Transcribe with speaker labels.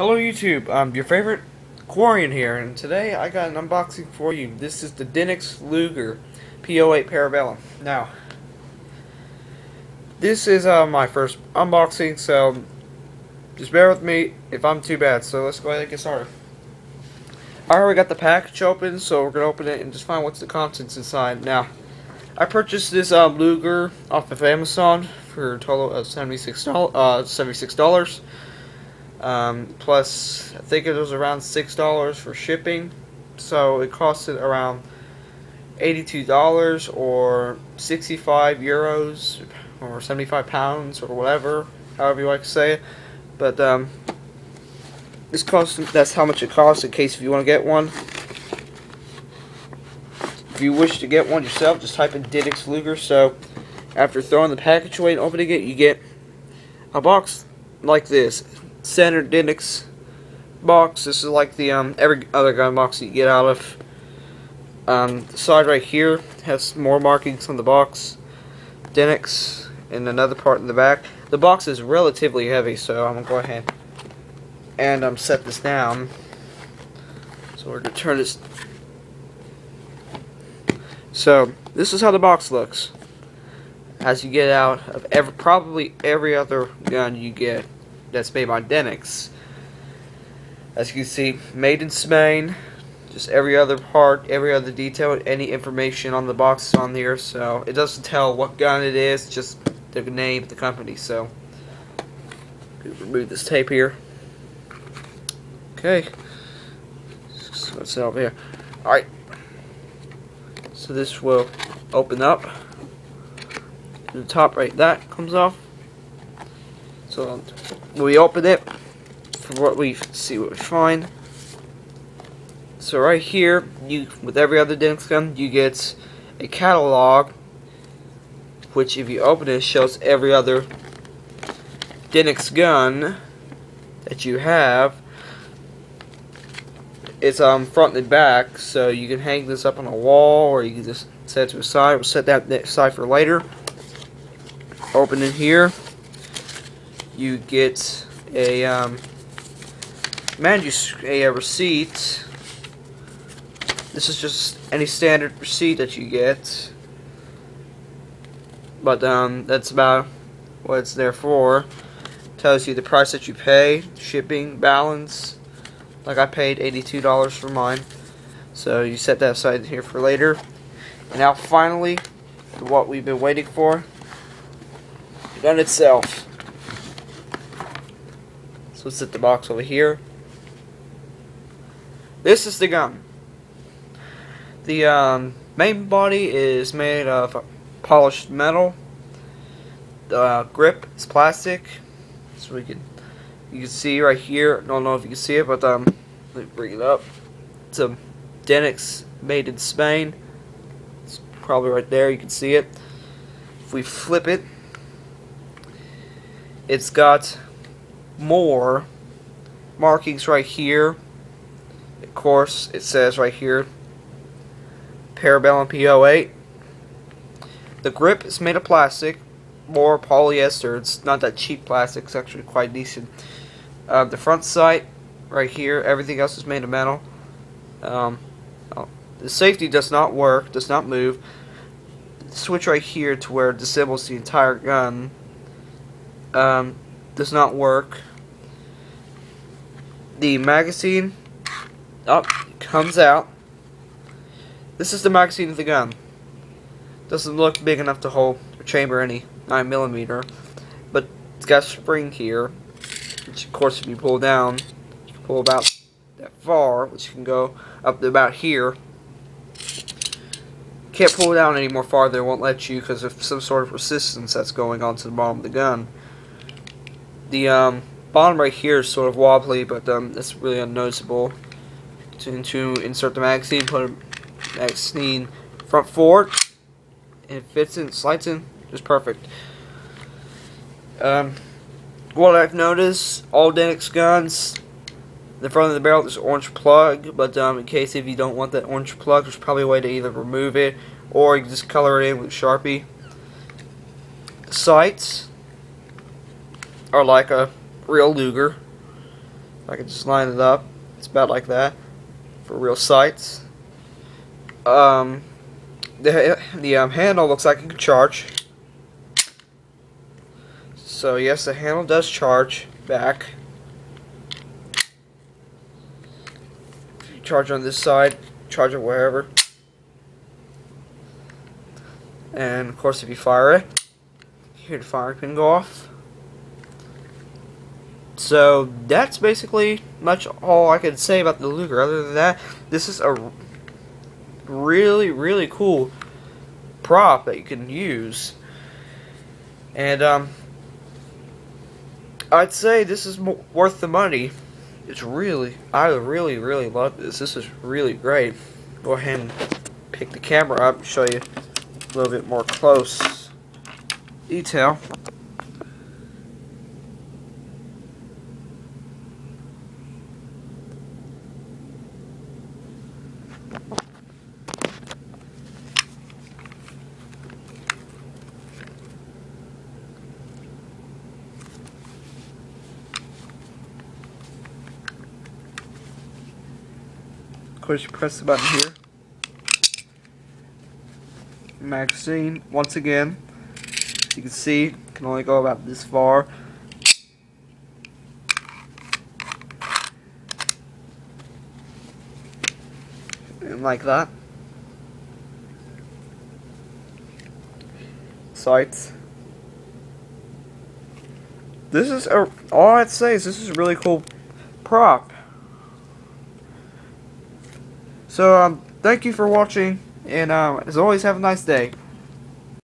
Speaker 1: Hello YouTube, um, your favorite Quarian here, and today I got an unboxing for you. This is the Denix Luger P08 Parabellum. Now, this is uh, my first unboxing, so just bear with me if I'm too bad. So let's go ahead and get started. I already got the package open, so we're going to open it and just find what's the contents inside. Now, I purchased this uh, Luger off of Amazon for a total of $76. Uh, $76. Um, plus, I think it was around six dollars for shipping, so it costed around eighty-two dollars or sixty-five euros or seventy-five pounds or whatever, however you like to say it. But um, this cost that's how much it costs in case if you want to get one. If you wish to get one yourself, just type in Denix Luger. So after throwing the package away and opening it, you get a box like this standard Denix box. This is like the um, every other gun box you get out of. Um, the side right here has more markings on the box. Denix and another part in the back. The box is relatively heavy, so I'm gonna go ahead and um, set this down. So we're gonna turn this. So this is how the box looks as you get out of every probably every other gun you get that's made by Denix. As you can see, made in Spain. Just every other part, every other detail, any information on the box is on here. So it doesn't tell what gun it is, just the name of the company. So remove this tape here. Okay. So let's over here. Alright. So this will open up. The top right, that comes off. So we open it for what we see what we find. So right here, you with every other Denix gun, you get a catalog, which if you open it shows every other Denix gun that you have. It's um front and back, so you can hang this up on a wall, or you can just set it to a side. We'll set that side for later. Open it here you get a um, manuscript, a receipt. This is just any standard receipt that you get, but um, that's about what it's there for. Tells you the price that you pay, shipping, balance. Like I paid $82 for mine, so you set that aside here for later. And now finally, what we've been waiting for, gun itself. So let's set the box over here. This is the gun. The um, main body is made of polished metal. The uh, grip is plastic. So we can you can see right here. I don't know if you can see it, but um, let me bring it up. It's a Denix made in Spain. It's probably right there. You can see it. If we flip it, it's got more markings right here. Of course, it says right here, Parabellum P08. The grip is made of plastic, more polyester. It's not that cheap plastic. It's actually quite decent. Uh, the front sight, right here, everything else is made of metal. Um, oh, the safety does not work, does not move. Switch right here to where it disassembles the entire gun um, does not work the magazine up comes out. This is the magazine of the gun. Doesn't look big enough to hold or chamber any 9 millimeter, but it's got a spring here, which of course if you pull down, you can pull about that far, which can go up to about here. Can't pull down any more farther, it won't let you because of some sort of resistance that's going on to the bottom of the gun. The um, bottom right here is sort of wobbly, but um, that's really unnoticeable. To, to insert the magazine, put a magazine front forward, and it fits in, slides in, just perfect. Um, what I've noticed, all Denix guns, the front of the barrel there's orange plug, but um, in case if you don't want that orange plug, there's probably a way to either remove it or you can just color it in with Sharpie. Sights are like a real Luger. I can just line it up. It's about like that for real sights. Um, the the um, handle looks like it can charge. So yes, the handle does charge back. Charge on this side, charge it wherever. And of course if you fire it, here the fire pin go off. So that's basically much all I can say about the Luger. Other than that, this is a really, really cool prop that you can use. And um, I'd say this is worth the money. It's really, I really, really love this. This is really great. Go ahead and pick the camera up, show you a little bit more close detail. Of course, you press the button here. Magazine, once again, you can see, can only go about this far. Like that. Sights. This is a, all I'd say is this is a really cool prop. So, um, thank you for watching, and um, as always, have a nice day.